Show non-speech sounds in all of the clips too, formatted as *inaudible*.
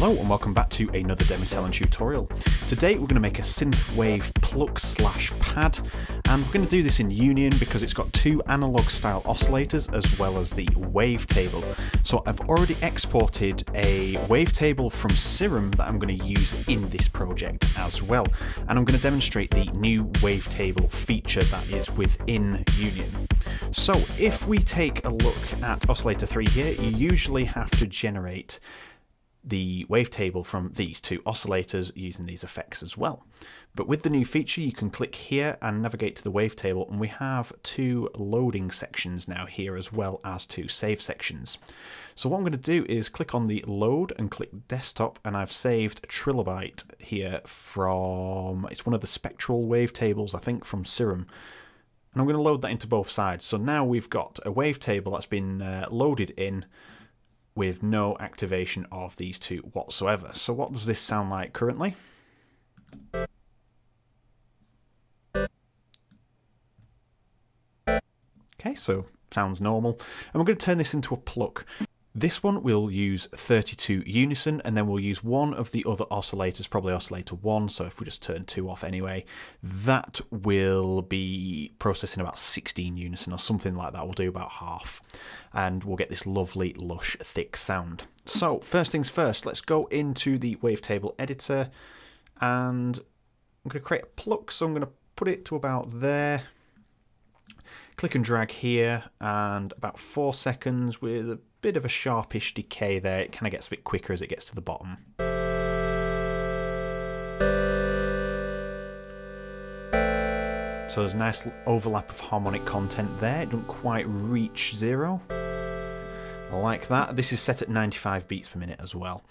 Hello and welcome back to another Demis Hellen tutorial. Today we're going to make a synthwave pluck slash pad and we're going to do this in Union because it's got two analog style oscillators as well as the wavetable. So I've already exported a wavetable from Serum that I'm going to use in this project as well and I'm going to demonstrate the new wavetable feature that is within Union. So if we take a look at oscillator 3 here, you usually have to generate the wavetable from these two oscillators using these effects as well. But with the new feature, you can click here and navigate to the wavetable, and we have two loading sections now here as well as two save sections. So what I'm going to do is click on the load and click desktop, and I've saved trilobite here from, it's one of the spectral wavetables, I think, from Serum. And I'm going to load that into both sides. So now we've got a wavetable that's been uh, loaded in with no activation of these two whatsoever. So what does this sound like currently? Okay, so sounds normal. And we're going to turn this into a pluck. This one we'll use 32 unison and then we'll use one of the other oscillators, probably oscillator 1, so if we just turn 2 off anyway, that will be processing about 16 unison or something like that. We'll do about half and we'll get this lovely, lush, thick sound. So first things first, let's go into the wavetable editor and I'm going to create a pluck, so I'm going to put it to about there click and drag here and about four seconds with bit of a sharpish decay there. It kind of gets a bit quicker as it gets to the bottom. So there's a nice overlap of harmonic content there. It doesn't quite reach zero. I like that. This is set at 95 beats per minute as well.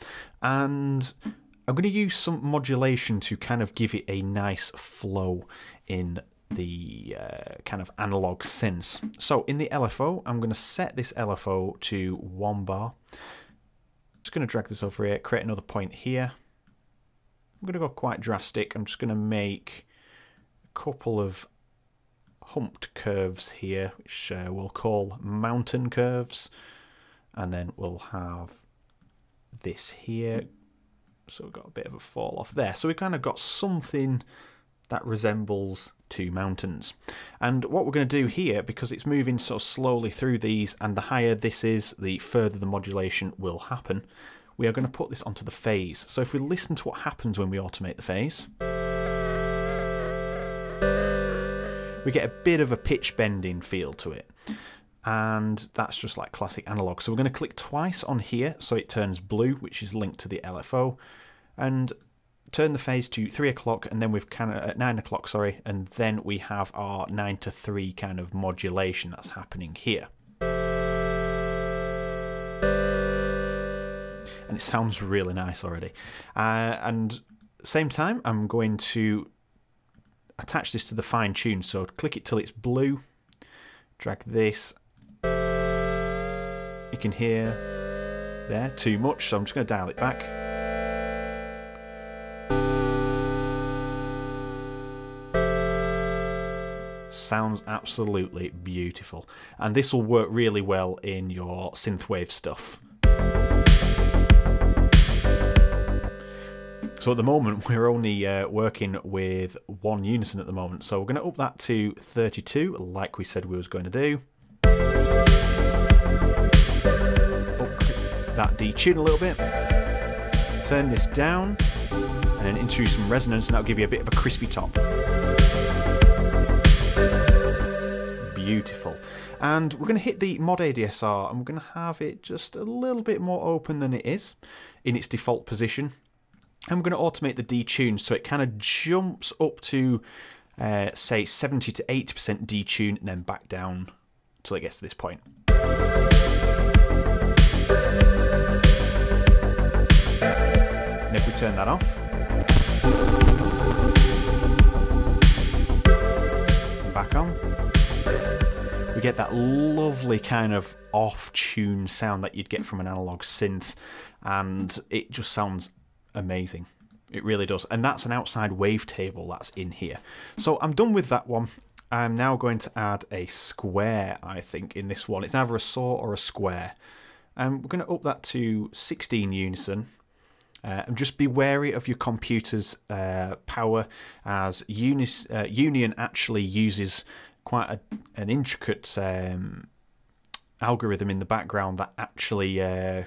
And I'm going to use some modulation to kind of give it a nice flow in the uh, kind of analog sense. So in the LFO, I'm going to set this LFO to one bar. Just going to drag this over here, create another point here. I'm going to go quite drastic. I'm just going to make a couple of humped curves here, which uh, we'll call mountain curves. And then we'll have this here. So we've got a bit of a fall off there. So we've kind of got something that resembles two mountains. And what we're going to do here, because it's moving so slowly through these, and the higher this is, the further the modulation will happen, we are going to put this onto the phase. So if we listen to what happens when we automate the phase, we get a bit of a pitch bending feel to it. And that's just like classic analog. So we're going to click twice on here so it turns blue, which is linked to the LFO. And turn the phase to three o'clock and then we've kind of at nine o'clock sorry and then we have our nine to three kind of modulation that's happening here. And it sounds really nice already. Uh, and same time I'm going to attach this to the fine tune. So click it till it's blue. Drag this. You can hear there too much so I'm just going to dial it back sounds absolutely beautiful. And this will work really well in your synthwave stuff. So at the moment *laughs* we're only uh, working with one unison at the moment. So we're going to up that to 32 like we said we was going to do. Up that detune a little bit. Turn this down and then introduce some resonance and that'll give you a bit of a crispy top. Beautiful. And we're going to hit the mod ADSR and we're going to have it just a little bit more open than it is in its default position. And we're going to automate the detune so it kind of jumps up to uh, say 70 to 80% detune and then back down until it gets to this point. And if we turn that off, back on we get that lovely kind of off tune sound that you'd get from an analog synth, and it just sounds amazing. It really does. And that's an outside wavetable that's in here. So I'm done with that one. I'm now going to add a square, I think, in this one. It's either a saw or a square. And we're going to up that to 16 unison. Uh, and just be wary of your computer's uh, power, as Unis, uh, Union actually uses quite a, an intricate um, algorithm in the background that actually uh,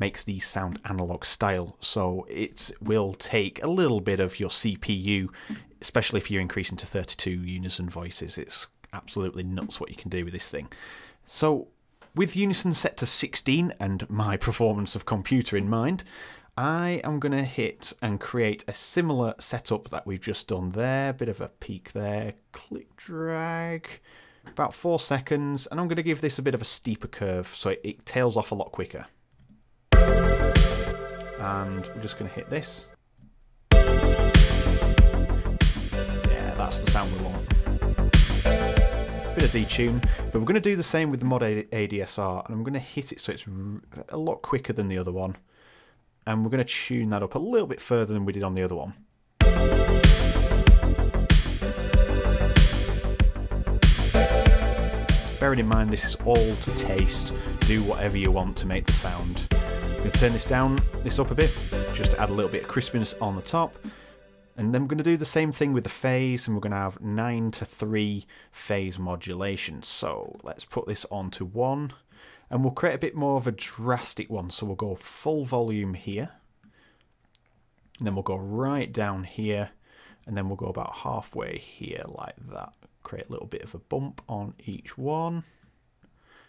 makes these sound analog style. So it will take a little bit of your CPU, especially if you're increasing to 32 unison voices. It's absolutely nuts what you can do with this thing. So with unison set to 16 and my performance of computer in mind, I am going to hit and create a similar setup that we've just done there. A bit of a peak there. Click drag. About four seconds. And I'm going to give this a bit of a steeper curve so it, it tails off a lot quicker. And we're just going to hit this. Yeah, that's the sound we want. Bit of detune, but we're going to do the same with the mod ADSR, and I'm going to hit it so it's a lot quicker than the other one and we're going to tune that up a little bit further than we did on the other one. Bearing in mind this is all to taste, do whatever you want to make the sound. I'm going to turn this down, this up a bit, just to add a little bit of crispiness on the top. And then we're going to do the same thing with the phase, and we're going to have 9 to 3 phase modulation. So let's put this on to 1 and we'll create a bit more of a drastic one. So we'll go full volume here. And then we'll go right down here. And then we'll go about halfway here like that. Create a little bit of a bump on each one.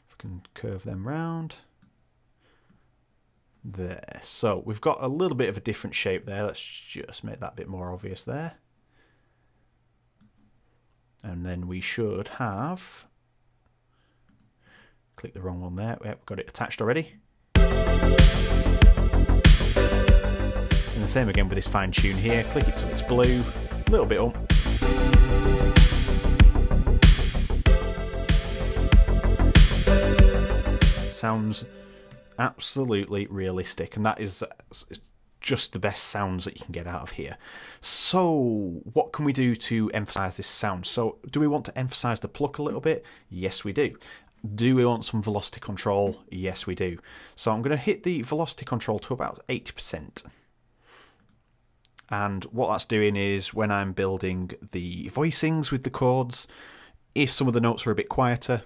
If we can curve them round. There. So we've got a little bit of a different shape there. Let's just make that a bit more obvious there. And then we should have Click the wrong one there. Yep, got it attached already. And the same again with this fine tune here. Click it till it's blue. A little bit up. Sounds absolutely realistic, and that is just the best sounds that you can get out of here. So, what can we do to emphasize this sound? So, do we want to emphasize the pluck a little bit? Yes, we do. Do we want some velocity control? Yes, we do. So I'm going to hit the velocity control to about 80%. And what that's doing is when I'm building the voicings with the chords, if some of the notes are a bit quieter,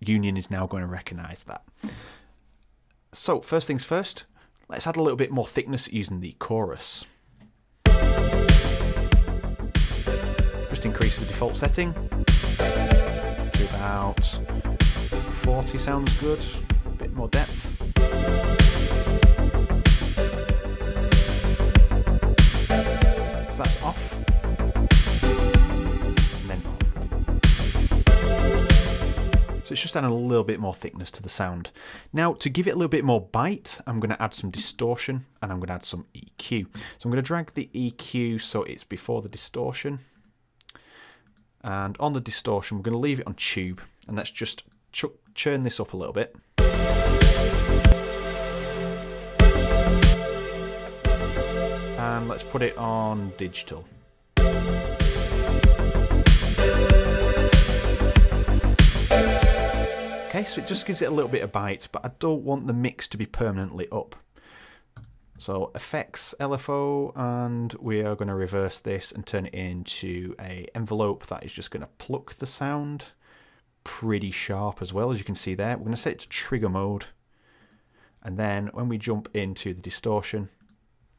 Union is now going to recognize that. So, first things first, let's add a little bit more thickness using the chorus. Just increase the default setting to about 40 sounds good, a bit more depth. So that's off. And then on. So it's just adding a little bit more thickness to the sound. Now, to give it a little bit more bite, I'm going to add some distortion and I'm going to add some EQ. So I'm going to drag the EQ so it's before the distortion. And on the distortion, we're going to leave it on tube and let's just churn this up a little bit. And let's put it on digital. Okay, so it just gives it a little bit of bite, but I don't want the mix to be permanently up. So effects LFO and we are going to reverse this and turn it into a envelope that is just going to pluck the sound pretty sharp as well, as you can see there. We're going to set it to trigger mode. And then when we jump into the distortion,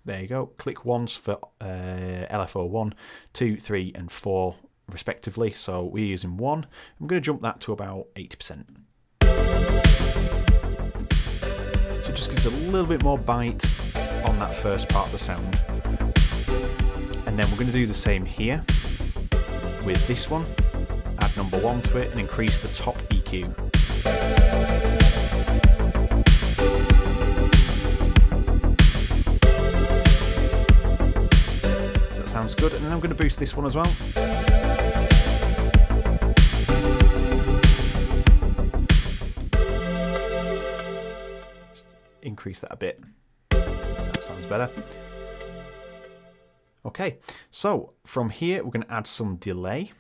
there you go. Click once for uh, LFO 1, 2, 3, and 4 respectively. So we're using 1. I'm going to jump that to about 80%. So it just gives a little bit more bite on that first part of the sound. And then we're going to do the same here with this one add number one to it and increase the top EQ. So that sounds good. And then I'm going to boost this one as well. Increase that a bit. That sounds better. Okay, so from here we're going to add some delay.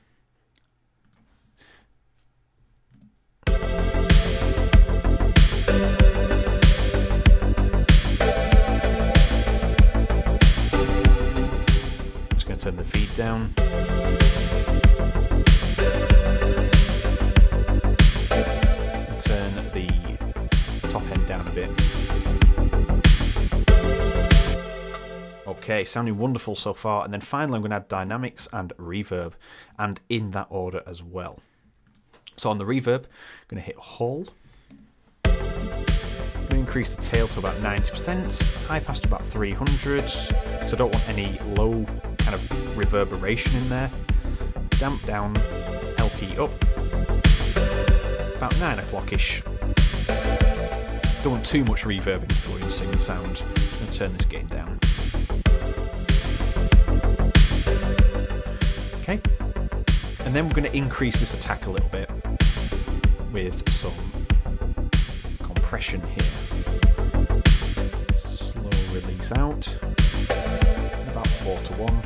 Turn the feed down. turn the top end down a bit. Okay, sounding wonderful so far. And then finally, I'm going to add dynamics and reverb, and in that order as well. So on the reverb, I'm going to hit Hall. Increase the tail to about 90%, high pass to about 300, so I don't want any low kind of reverberation in there. Damp down, LP up, about 9 o'clock-ish. Don't want too much reverb influencing the sound. To turn this gain down. Okay. And then we're going to increase this attack a little bit with some compression here. Slow release out. About 4 to 1.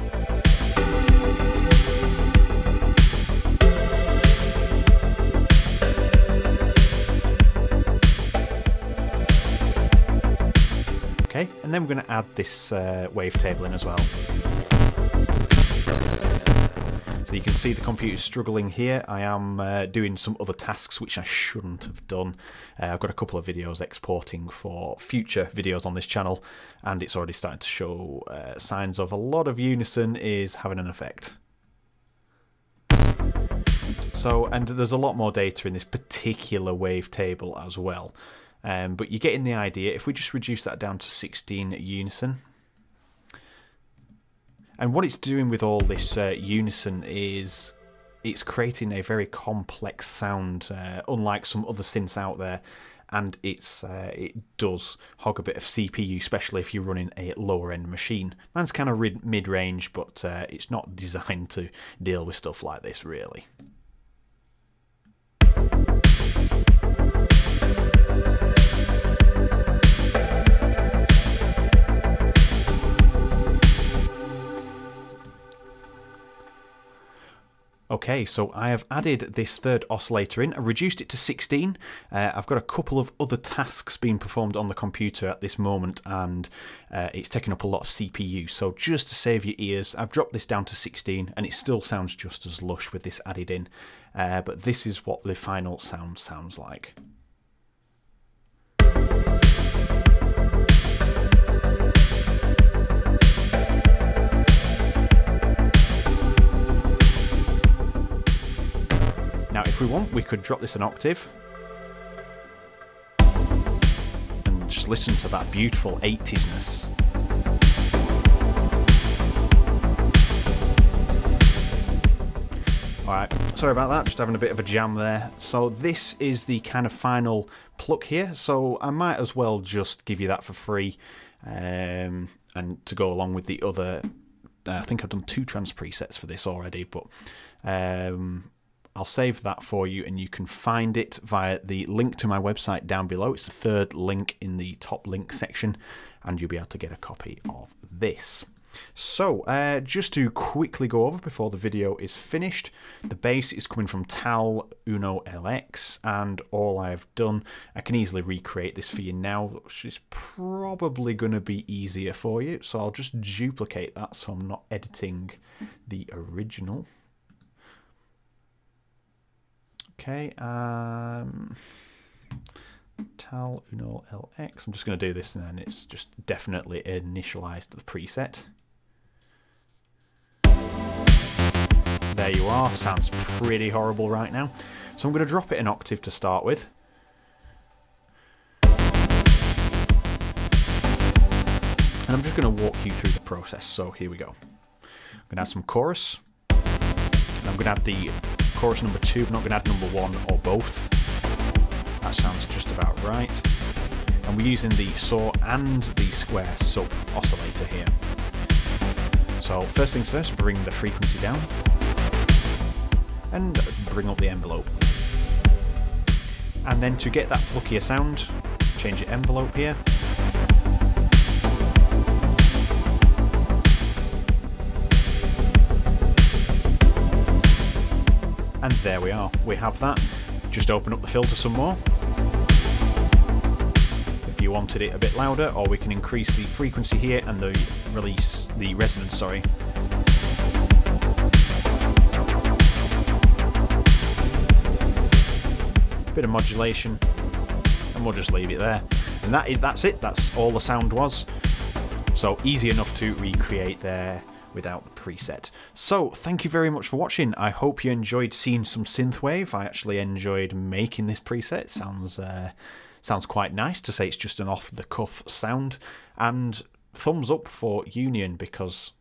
Okay, and then we're going to add this uh, wavetable in as well. You can see the computer's struggling here. I am uh, doing some other tasks which I shouldn't have done. Uh, I've got a couple of videos exporting for future videos on this channel, and it's already starting to show uh, signs of a lot of unison is having an effect. So, and there's a lot more data in this particular wavetable as well. Um, but you're getting the idea. If we just reduce that down to 16 unison. And what it's doing with all this uh, unison is it's creating a very complex sound, uh, unlike some other synths out there. And it's uh, it does hog a bit of CPU, especially if you're running a lower end machine. Mine's kind of mid range, but uh, it's not *laughs* designed to deal with stuff like this, really. Okay, so I have added this third oscillator in. I reduced it to 16. Uh, I've got a couple of other tasks being performed on the computer at this moment and uh, it's taking up a lot of CPU. So just to save your ears, I've dropped this down to 16 and it still sounds just as lush with this added in. Uh, but this is what the final sound sounds like. If we want, we could drop this an octave. And just listen to that beautiful 80s-ness. Alright, sorry about that, just having a bit of a jam there. So this is the kind of final pluck here, so I might as well just give you that for free um, and to go along with the other uh, I think I've done two trance presets for this already, but um, I'll save that for you and you can find it via the link to my website down below. It's the third link in the top link section and you'll be able to get a copy of this. So, uh, just to quickly go over before the video is finished, the bass is coming from Tal Uno LX, and all I've done, I can easily recreate this for you now, which is probably going to be easier for you. So I'll just duplicate that so I'm not editing the original. Okay, um, Tal Uno LX. I'm just going to do this and then it's just definitely initialized the preset. There you are, sounds pretty horrible right now. So I'm going to drop it an octave to start with. And I'm just going to walk you through the process. So here we go. I'm going to add some chorus. And I'm going to add the chorus number two, I'm not going to add number one or both. That sounds just about right. And we're using the saw and the square sub oscillator here. So first things first, bring the frequency down and bring up the envelope. And then to get that pluckier sound, change the envelope here And there we are, we have that. Just open up the filter some more. If you wanted it a bit louder, or we can increase the frequency here and the release, the resonance, sorry, bit of modulation and we'll just leave it there. And that is that's it. That's all the sound was. So easy enough to recreate there without the preset. So thank you very much for watching. I hope you enjoyed seeing some synthwave. I actually enjoyed making this preset. sounds uh, sounds quite nice to say it's just an off the cuff sound. And thumbs up for Union because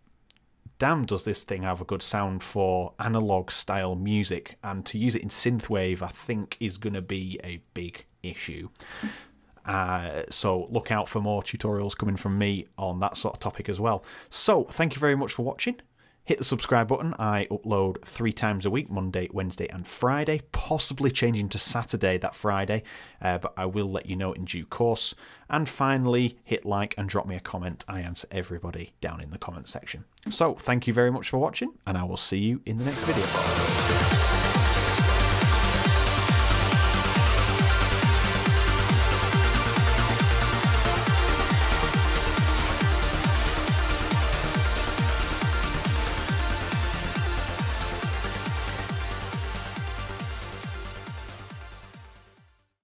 damn does this thing have a good sound for analog style music and to use it in synthwave I think is going to be a big issue. Uh, so look out for more tutorials coming from me on that sort of topic as well. So thank you very much for watching. Hit the subscribe button. I upload three times a week Monday, Wednesday, and Friday, possibly changing to Saturday that Friday, uh, but I will let you know in due course. And finally, hit like and drop me a comment. I answer everybody down in the comment section. So, thank you very much for watching, and I will see you in the next video.